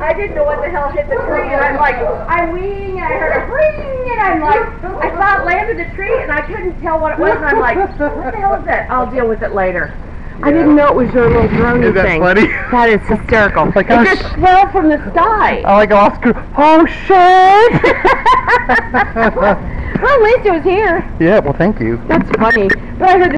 I didn't know what the hell hit the tree, and I'm like, I'm weeing. and I heard a ring, and I'm like, I saw it land in the tree, and I couldn't tell what it was, and I'm like, what the hell is that? I'll deal with it later. I didn't know it was your little drone Is that thing. funny? That is hysterical. Like, it oh, just fell from the sky. I like Oscar. Oh shit! well, at least it was here. yeah, well, thank you. That's funny. But I heard